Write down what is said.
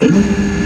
you